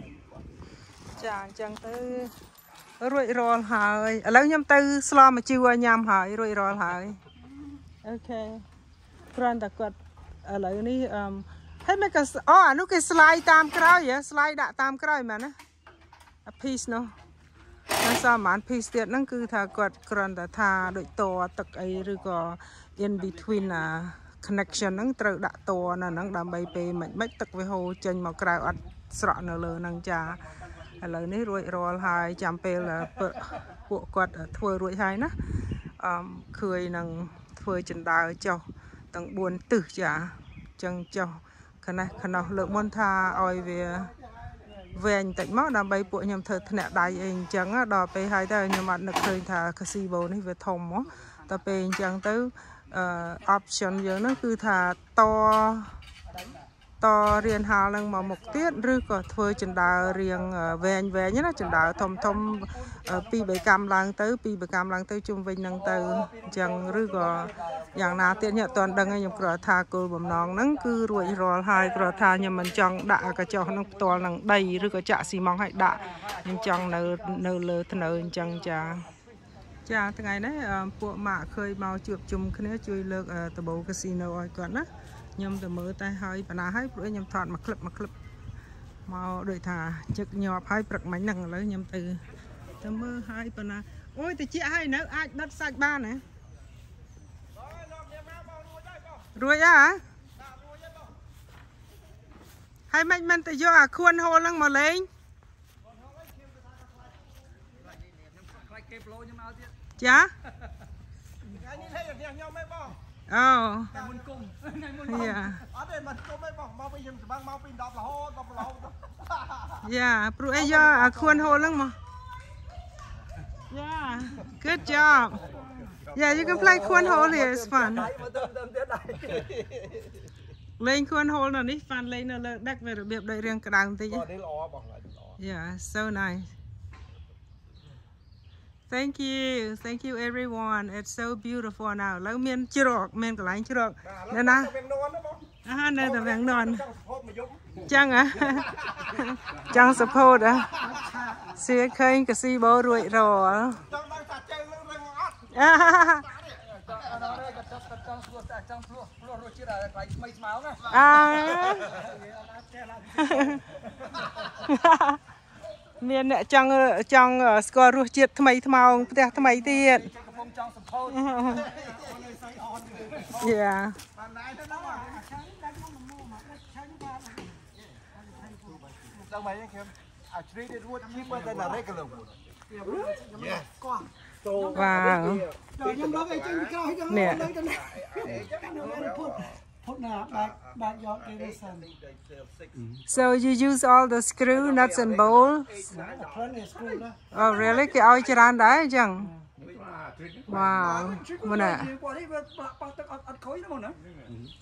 ចាអញ្ចឹងទៅរួចរាល់ហើយឥឡូវខ្ញុំទៅស្លមកជីវឲ្យញ៉ាំហើយរួចរាល់ហើយអូខេគ្រាន់តែគាត់ឥឡូវនេះអឺហើយមិនក៏អូអានោះគេ slide តាមក្រោយហ៎ slide ដាក់តាមក្រោយមែនណាអា piece នោះហើយសល់ប្រហែល piece ទៀតហ្នឹងគឺថាគាត់គ្រាន់តែថាដូចតទឹកអីឬក៏ in between អា connection ហ្នឹងត្រូវដាក់តនៅហ្នឹងដើម្បីពេលមិនមិនទឹកវាហូរចេញមកក្រៅអត់ស្រក់នៅលើហ្នឹងចា ឥឡូវនេះរួចរាល់ហើយចាំពេលពពួកគាត់ធ្វើរួចហើយណាអឺឃើញនឹងធ្វើចិណ្ដើរចុះទាំង4ទិសចាអញ្ចឹងចុះខណេះខណោះលើកមុនថាឲ្យវាវែងតិចមកដើម្បីពួកខ្ញុំធ្វើធ្នាក់ដៃអីអញ្ចឹងណាដល់ពេលហើយទៅខ្ញុំអត់នឹកឃើញថា casino នេះវាធំមកដល់ពេលអញ្ចឹងទៅអឺ option យើងហ្នឹងគឺថាត តរៀនហាលនឹងមកមុខទៀតឬក៏ធ្វើចិណ្ដើររៀងវែងវែងណាចិណ្ដើរធំធំពីរបីកម្មឡើងទៅពីរបីកម្មឡើងទៅជុំវិញហ្នឹងទៅអញ្ចឹងឬក៏យ៉ាងណាទៀតខ្ញុំអត់ទាន់ដឹងទេខ្ញុំគ្រាន់ថាគោលបំណងហ្នឹងគឺរួចរាល់ហើយគ្រាន់ថាខ្ញុំមិនចង់ដាក់កញ្ចក់ហ្នឹងផ្ទាល់នឹងដីឬក៏ចាក់ស៊ីម៉ងឲ្យដាក់ខ្ញុំចង់នៅនៅលើធ្នៅអញ្ចឹងចាចាថ្ងៃនេះអឺពួកម៉ាក់ឃើញមកជួបជុំគ្នាជួយលើកដបូកាស៊ីណូឲ្យគាត់ណា ខ្ញុំទៅមើលតែហើយបណ្ណាហើយព្រោះខ្ញុំថតមួយคลิปមួយคลิปមកដូចថាជឹកញាប់ហើយព្រឹកមិញហ្នឹងឥឡូវខ្ញុំទៅទៅមើលហើយបណ្ណា អូយតិចឲ្យនៅអាចដុតសាច់បានណា ហើយលោកអ្នកមកបងរួចហើយបង រួចហ៎ ដាក់រួចហើយបង ហើយមិនមិនទៅយកអាខួនហូលហ្នឹងមកលេង ខ្លាចគេប្លូខ្ញុំមកទៀត ចា ថ្ងៃនេះលេងអ្នកខ្ញុំឯងបង អូតែមុនគុំថ្ងៃមុនយ៉ាអត់ទេមិនគុំឯងបងមកវិញខ្ញុំស្បាំងមកពី10រហូត10រហូតយ៉ាព្រោះអីយកអាខួនហូលហ្នឹងមកយ៉ា good job yeah you can play ខួនហូល here it's fun ដៃមកទៅទៅទៀតដៃលេងខួនហូលនៅនេះ fun លេងនៅលើដឹកវារបៀបដូចរៀងក្តៅបន្តិចបងនេះល្អបងល្អ Yeah, so nice. Thank you. Thank you everyone. It's so beautiful now. ឥឡូវមានជ្រកមានកន្លែងជ្រកនៅណាវាងនន់ណាបងអានៅតែវាំងនន់ចង់សភពមកយប់ចឹងហ៎ចង់ support ហ៎សៀឃើញកាស៊ីបូរួចរាល់ចង់ដឹងថាជើងនឹងរឹងអត់អា មីស្មៅណាអាមានអ្នកចង់ចង់ស្គាល់រសជាតិថ្មីថ្មោងផ្ទះថ្មីទៀតកំពុងចង់សម្ពោធ Yeah. បានណៃទៅដល់ដល់មកខ្ញុំ I treated wood cheaper than a regular wood Yes វ៉ាវខ្ញុំរកអីចេញពីក្រោយចឹងនេះហ្នឹងទៅណា ពុតពុតណាបាក់បាក់យកគេនេះសិន So you use all the screw nuts and bolts ផ្លិននេះស្គូលណា Oh really គេឲ្យច្រើនដែរអញ្ចឹង Wow មុនណាពួកនេះវាប៉ះទឹកអត់អត់ខូចណាបងណា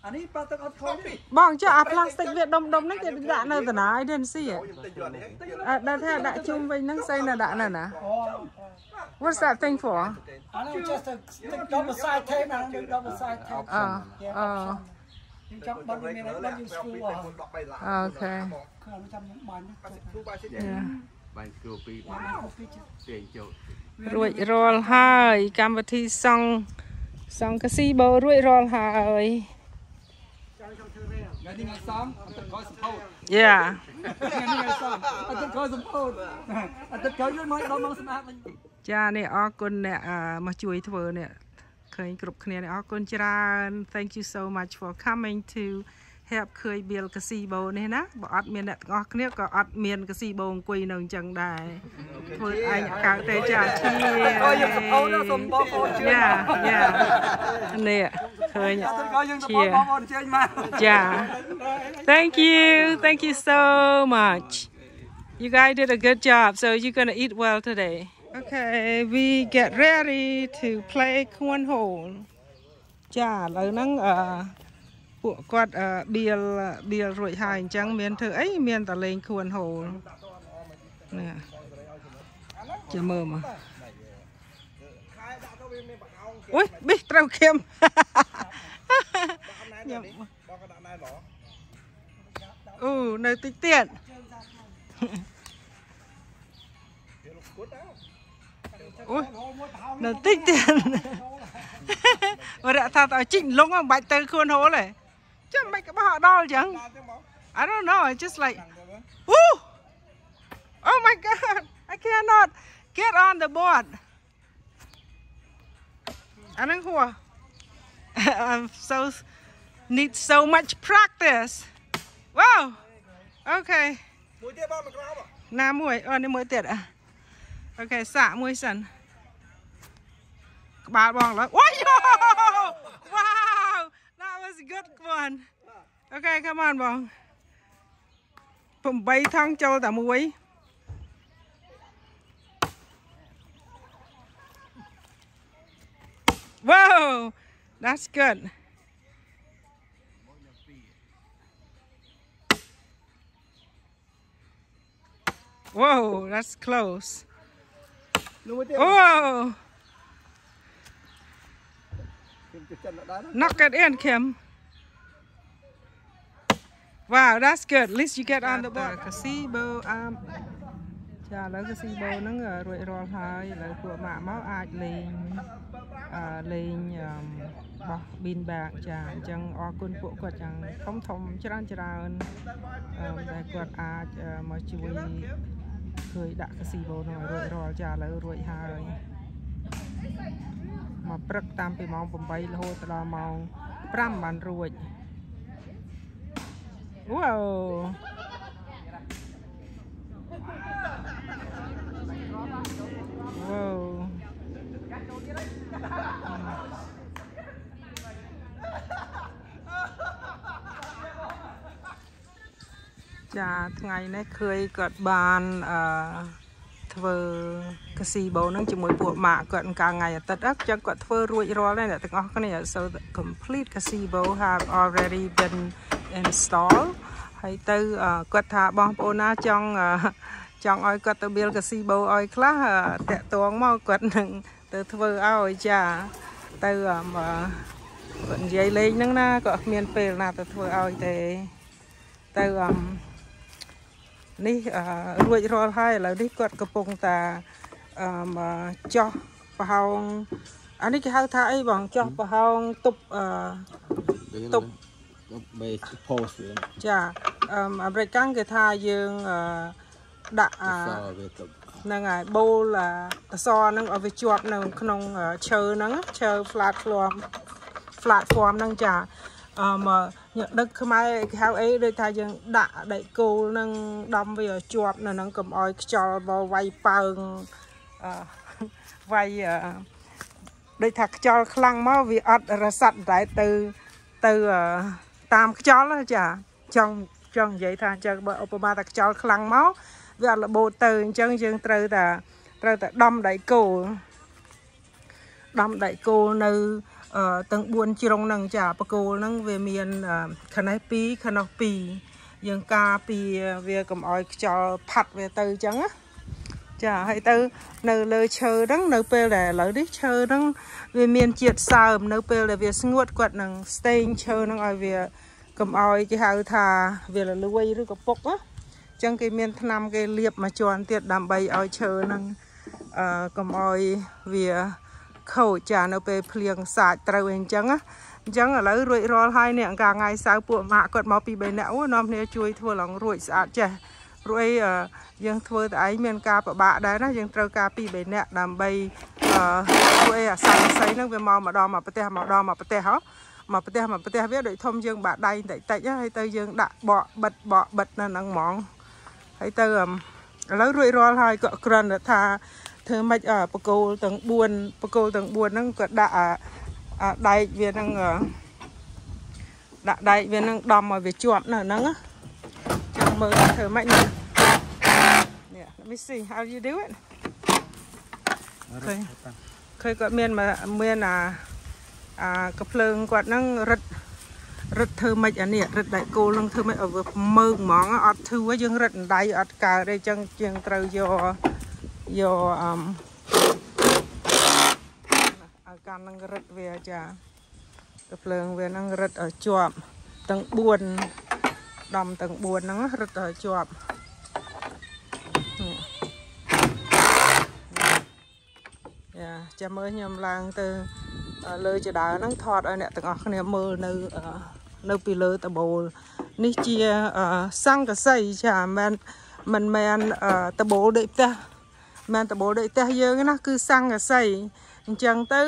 អានេះប៉ះទឹកអត់ខូចទេបងចុះអាផ្លាស្ទិកវាដុំដុំហ្នឹងគេដាក់នៅតាណា I didn't see it ខ្ញុំទិញយកនេះអត់ដល់ថាដាក់ជុំវិញហ្នឹងស្អីនៅដាក់នៅណា What's that thing for អានេះ just a stick double side tape អានេះ double side tape អូអូ ខ្ញុំចង់បត់មានអីបត់យើងស្គូអស់13ឡាអូខេខ្ញុំចាំខ្ញុំបាញ់គ្រូបាយសិទ្ធ Yeah បាញ់គ្រូពីរបាញ់ទាញចូលរួចរាល់ហើយកម្មវិធីសង់សង់កាស៊ីបូរួចរាល់ហើយថ្ងៃនេះថ្ងៃសំអត់ទឹកខោសម្ពោធ Yeah ថ្ងៃនេះថ្ងៃសំអត់ទឹកខោសម្ពោធអត់ទឹកខោយមកដល់មកស្មាតវិញចានេះអរគុណអ្នកអឺមកជួយធ្វើនេះ ឃើញគ្រប់គ្នានេះអរគុណច្រើន Thank you so much for coming to help ឃើញ build gazebo នេះណាបើអត់មានអ្នកទាំងអស់គ្នាក៏អត់មាន gazebo អង្គុយនៅអញ្ចឹងដែរធ្វើឯងកើតទេចាឈៀអូយើងសម្ពោធណាសូមបងប្អូនជឿយ៉ាយ៉ានេះឃើញអត់ទឹកខោយើងសម្ពោធបងប្អូនជឿមកចា Thank you thank you so much You guys did a good job so you're gonna eat well today Okay we get ready to play cornhole ចាឥឡូវហ្នឹងអឺពួកគាត់អឺបៀលបៀលរួចហើយអញ្ចឹងមានធ្វើអីមានតែលេងខួនហូលនេះចាំមើលមកខែដាក់ទៅវាមានបង្អោងអូយប៊ីសត្រូវខៀមខ្ញុំបងក៏ដាក់ណែឡអូនៅតិចទៀតវា ហូលទេចាំមិនក្បោះអត់ដល់អញ្ចឹង ដល់ចឹងបង I don't know it's just like Woo! Oh my god I cannot get on the board អាហ្នឹងហួ I'm so need so much practice Wow Okay មួយទៀតបងមកក្រោម ណាមួយអូនេះមួយទៀតអូខេសាក់មួយសិន ក្បាលបងឡើយអូយ Wow that was a good one Okay come on បង8ថងចូលតែមួយ Wow that's good Whoa that's close នោះ knock it in Kim Wow that's good at least you get on the board gazebo um ចាឥឡូវ gazebo ហ្នឹងរួចរាល់ហើយឥឡូវពួកម៉ាក់មកអាចលេងអឺលេងអឺបោះ bean bag ចាអញ្ចឹងអរគុណពួកគាត់យ៉ាងធំធំច្រើនច្រើនអឺដែលគាត់អាចអឺមកជួយឃើញដាក់ gazebo ហ្នឹងឲ្យរួចរាល់ចាឥឡូវរួចហើយ មកព្រឹកតាមពីម៉ោង8រហូតដល់ម៉ោង5បានរួចវ៉ាវវ៉ាវចាថ្ងៃនេះឃើញគាត់បានអឺ ធ្វើកាស៊ីបូហ្នឹងជាមួយពួកម៉ាក់គាត់កាលថ្ងៃអាទិត្យអញ្ចឹងគាត់ធ្វើរួចរាល់ហើយអ្នកទាំងអស់គ្នា so the complete gazebo have already been installed ហើយទៅអឺគាត់ថាបងប្អូនណាចង់អឺចង់ឲ្យគាត់ទៅ build gazebo ឲ្យខ្លះអឺតាក់ទងមកគាត់នឹងទៅធ្វើឲ្យចាទៅអឺគាត់និយាយលេងហ្នឹងណាក៏គ្មានពេលណាទៅធ្វើឲ្យទេទៅអឺ នេះអឺរួចរាល់ហើយឥឡូវនេះគាត់កំពុងតាអឺមកចោះប្រហោងអានេះគេហៅថាអីបងចោះប្រហោងទប់អឺតុបបេផូសវាចាអឺអាមេរិកកាំងគេថាយើងអឺដាក់អាសវាទៅហ្នឹងហើយបូលអាអសរហ្នឹងឲ្យវាជាប់នៅក្នុងអឺឈើហ្នឹងឈើ flat form flat form ហ្នឹងចា អឺមកញដឹកខ្មែរគេហៅអីដូចថាយើងដាក់ដែកគោលហ្នឹងដំវាឲ្យជាប់នៅហ្នឹងកុំឲ្យខ្យល់មកវាយប៉ើងអឺវាយអឺដូចថាខ្យល់ខ្លាំងមកវាអត់រសាត់ដែរទៅទៅអឺតាមខ្យល់ណាចាចង់ចង់និយាយថាអញ្ចឹងបើឧបមាថាខ្យល់ខ្លាំងមកវាអត់របូតទៅអញ្ចឹងយើងត្រូវតែត្រូវតែដំដៃគោលដំដៃគោលនៅអឺ ទាំង4ជ្រុងហ្នឹងចាបកគោលហ្នឹងវាមានអឺខណេះ2ខណោះ2យើងការពីវាកុំឲ្យខ្យល់ផាត់វាទៅអញ្ចឹងណាចាហើយទៅនៅលើឈើហ្នឹងនៅពេលដែលឥឡូវនេះឈើហ្នឹងវាមានជាតិសើមនៅពេលដែលវាស្ងួតគាត់នឹងស្តេងឈើហ្នឹងឲ្យវាកុំឲ្យគេហៅថាវារលួយឬក៏ពុកណាអញ្ចឹងគេមានថ្នាំគេលាបមួយជាន់ទៀតដើម្បីឲ្យឈើហ្នឹងអឺកុំឲ្យវា ខូចចានៅពេលភ្លៀងសាច់ត្រូវអីអញ្ចឹងណាអញ្ចឹងឥឡូវរួចរាល់ហើយនេះអង្ការថ្ងៃសៅរ៍ពួកម៉ាក់គាត់មកពី3នាក់អូនាំគ្នាជួយធ្វើឡើងរួចស្អាតចេះព្រោះអីអឺយើងធ្វើតែឯងមានការពិបាកដែរណាយើងត្រូវការពី3នាក់ដើម្បីអឺធ្វើអីអាសន្នសីហ្នឹងវាមកម្ដងមកប្រទេសមកដងមកប្រទេសហ៎មកប្រទេសមកប្រទេសវាដូចធំយើងបាក់ដៃតិចតិចៗហើយទៅយើងដាក់បកបិទបកបិទនៅហ្នឹងហ្មងហើយទៅអឺឥឡូវរួចរាល់ហើយក៏គ្រាន់តែថា ធ្វើម៉េចអ่าបកគោលទាំង4បកគោលទាំង4ហ្នឹងក៏ដាក់អាអាដែកវាហ្នឹងអឺដាក់ដែកវាហ្នឹងដំឲ្យវាជាប់នៅហ្នឹងណាចាំមើលថាធ្វើម៉េចណា Yeah let me see how you do it ឃើញឃើញគាត់មានមកមានអាអាកភ្លើងគាត់ហ្នឹងរឹតរឹតធ្វើម៉េចអានេះរឹតដៃគោលហ្នឹងធ្វើម៉េចឲ្យវាមើងហ្មងអត់ធូរយើងរឹតដៃអត់កើតទេអញ្ចឹងយើងត្រូវយក យកអឹមឲ្យកាន់នឹងរឹតវាចាកភ្លើងវាហ្នឹងរឹតឲ្យជាប់ទាំង4ដំទាំង4ហ្នឹងរឹតឲ្យជាប់នេះយ៉ាចាំមើលខ្ញុំឡើងទៅលើចដើហ្នឹងថតឲ្យអ្នកទាំងអស់គ្នាមើលនៅអឺនៅពីលើតបូលនេះជាអឺសង្កសីចាមិនមិនមែនអឺតបូលដូចផ្ទះ មិនតបូលដូចផ្ទះយើងណាគឺសង្កសីអញ្ចឹងទៅ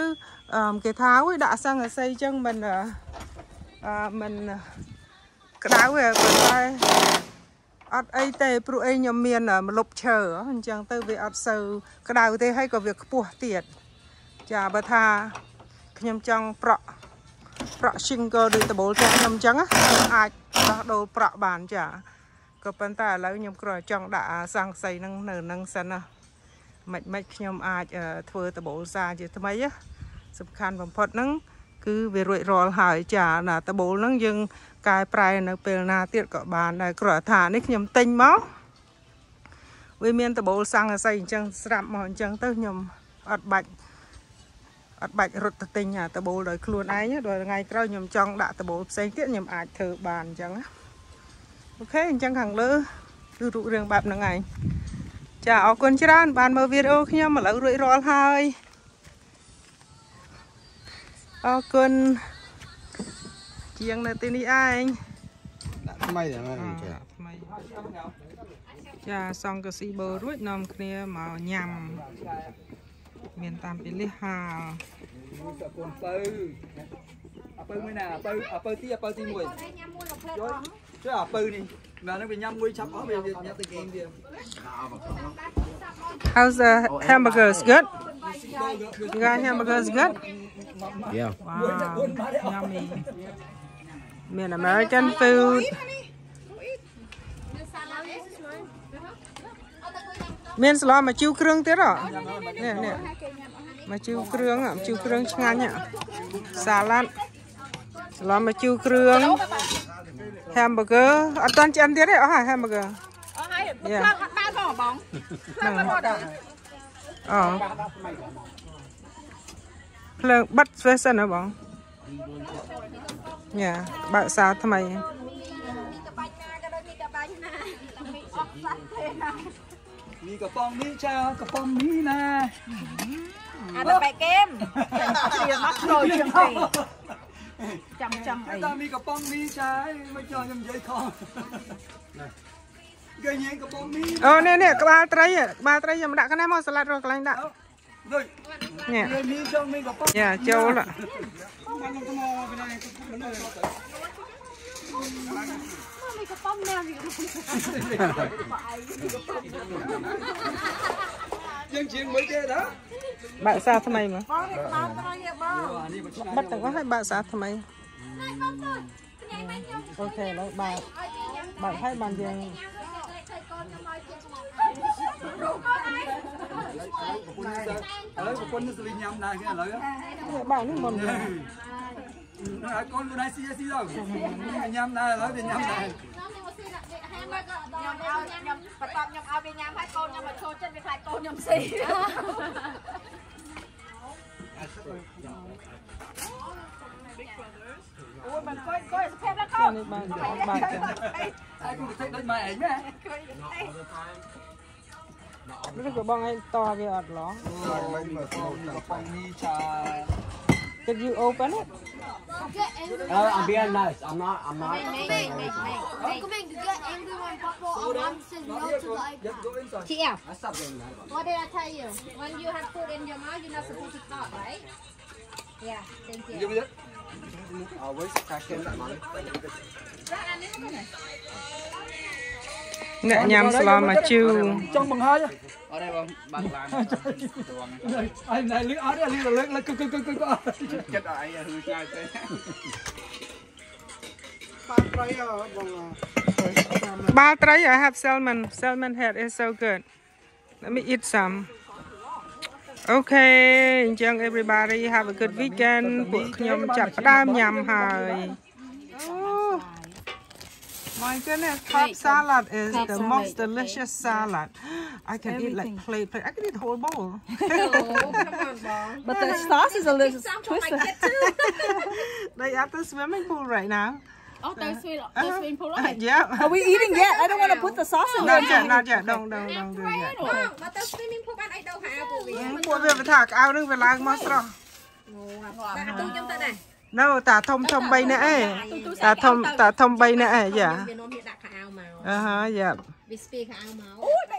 អឺគេថាអុយដាក់សង្កសីអញ្ចឹងមិនអឺអឺមិនក្តៅទេប៉ុន្តែអត់អីទេព្រោះអីខ្ញុំមានម្លប់ឈើអញ្ចឹងទៅវាអត់សូវក្តៅទេហើយក៏វាខ្ពស់ទៀតចាបើថាខ្ញុំចង់ប្រក់ប្រក់ shingle ដូចដបូលចាស់ខ្ញុំអញ្ចឹងណាខ្ញុំអាចដោះដូរប្រក់បានចាក៏ប៉ុន្តែឥឡូវខ្ញុំគ្រាន់តែចង់ដាក់អាសង្កសីហ្នឹងនៅហ្នឹងសិនណា មិនមិនខ្ញុំអាចធ្វើដបូលសាជាថ្មីណាសំខាន់បំផុតហ្នឹងគឺវារួចរាល់ហើយចាណាដបូលហ្នឹងយើងកែប្រែនៅពេលណាទៀតក៏បានដែរគ្រាន់តែថានេះខ្ញុំទិញមកវាមានដបូលសង្កសីអញ្ចឹងស្រាប់មកអញ្ចឹងទៅខ្ញុំអត់បាច់អត់បាច់រត់ទៅទិញអាតបូលដោយខ្លួនឯងដល់ថ្ងៃក្រោយខ្ញុំចង់ដាក់តបូលផ្សេងទៀតខ្ញុំអាចធ្វើបានអញ្ចឹងណាអូខេអញ្ចឹងខាងលើគឺរូបរាងបែបហ្នឹងឯង ចាអរគុណច្រើនបានមើលវីដេអូខ្ញុំឥឡូវរួចរាល់ហើយអរគុណជាងនៅទីនេះឯងដាក់ថ្មីដែរមែនទេថ្មីចាសង់កាស៊ីបូរួចនាំគ្នាមកញ៉ាំមានតាមពីលិះហាលសកូនបើអាបើមួយណាអាបើអាបើទីអាបើទី1ញ៉ាំមួយមួយផ្លែជួយជួយអាបើនេះ បាទនឹងវាញ៉ាំមួយឆាប់អស់វាញ៉ាំទៅគេងវា How's the hamburgers good You got hamburgers good Yeah. Wow yummy មាន American food មានស្លមកជូរគ្រឿងទៀតហ៎នេះនេះមកជូរគ្រឿ hamburger អត់តាន់ឆ្អិនទៀតទេអស់ហើយ hamburger អស់ហើយបើខ្លាំងអត់ដើរផងបងខ្លាំងអត់ដើរអូភ្លើងបិទស្វេះសិនហ៎បងញ៉ាបើកសាថ្មីនេះកំប៉ុងនេះចោលកំប៉ុងនេះណាអាទៅបែកហ្គេមតែមកព្រៀងមកព្រួយជាងគេ ចាំចាំអីតែមីកំប៉ុងមីចាយមិនចង់ខ្ញុំនិយាយខុសគេញ៉ាំកំប៉ុងមីអូនេះនេះក្បាលត្រីក្បាលត្រីខ្ញុំដាក់កណ្ដាលមកសាឡាត់រស់កន្លែងដាក់ដូចនេះមីចង់មីកំប៉ុងយ៉ាចូលខ្ញុំទៅមកពីណាមីកំប៉ុងណាមីកំប៉ុងយើងជិះមួយទេតា បើកសាថ្មីមកបងនេះក្បាលត្រយបងអានេះបើឆ្ងាបិទទាំងអស់ហើយបើកសាថ្មីអូខេឥឡូវបើកបើកហើយបានយើងឥឡូវប្រពន្ធនេះស្លីញ៉ាំណាគេឥឡូវបើកនេះមុន rồi con của đây xí xí đâu nhâm đây nói về nhâm này ខ្ញុំឲ្យខ្ញុំបន្ទាប់ខ្ញុំឲ្យវាញ៉ាំហើយកូនខ្ញុំមកឈរចិត្តវាខ្លាចកូនខ្ញុំស៊ីអូយមិនគួយគួយសុភាពដល់កូននេះបានបានចឹងហើយគូទៅដូចម៉ែឯងណាគួយនេះក៏បងឯងតវាអត់ឡងមិនមកបងនេះចា Did you open it? Uh, I'm being nice. I'm not. I'm not. Mate, mate, mate, mate. Come in. Get angry when Papa or Mom says no to the iPad. TL. What did I tell you? When you have food in your mouth, you're not supposed to talk, right? Yeah. Thank you. Always cash in the money. អ្នកញ៉ាំស្លមកជូរចង់បង្ហើយ Ở đây bông, bạn làm. អីណែលឺអត់ទេលឺលើកលើកកឹកកឹកកឹក Chết rồi, ai hư sai thế. បានប្រៃបងក្បាលត្រី I have salmon salmon head is so good let me eat some Okay អញ្ចឹង everybody have a good weekend ពួកខ្ញុំចាប់ផ្ដើមញ៉ាំហើយ Oh My goodness, Cobb salad is the most delicious salad. I can eat like plate, plate. I can eat the whole bowl. But the sauce is a little Sounds like twisted. that too. They at the swimming pool right now. Oh, there's sweet, there's sweet pool Uh, right? yeah. Are we eating yet? I don't want to put the sauce in Not there. yet, not yet. Don't, don't, don't do yet. Vâng, mà tao swimming pool ban ấy đâu hả của vì ពួកវាបថាកៅនឹងវាឡើងមកស្រស់ Bạn tu trong ta này នៅតាធំធំ3នាក់ឯងតាធំតាធំ3នាក់ឯងយ៉ា Vì nó hiện đặt khả áo màu អឺហឺយ៉ា Vì speak khả áo màu Ôi, mẹ